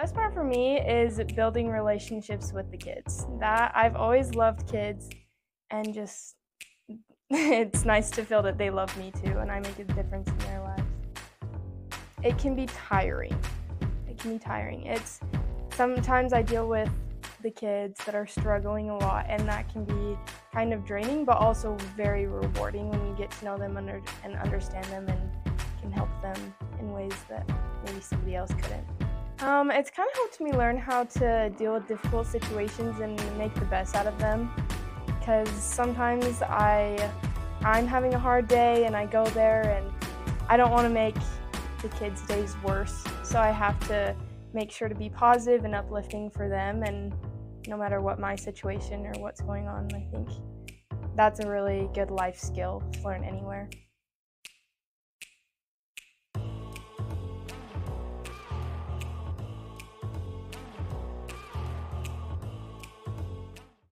best part for me is building relationships with the kids. That I've always loved kids and just it's nice to feel that they love me too and I make a difference in their lives. It can be tiring. It can be tiring. It's sometimes I deal with the kids that are struggling a lot and that can be kind of draining but also very rewarding when you get to know them and understand them and can help them in ways that maybe somebody else couldn't. Um, it's kind of helped me learn how to deal with difficult situations and make the best out of them because sometimes I I'm having a hard day and I go there and I don't want to make the kids' days worse. So I have to make sure to be positive and uplifting for them and no matter what my situation or what's going on, I think that's a really good life skill to learn anywhere.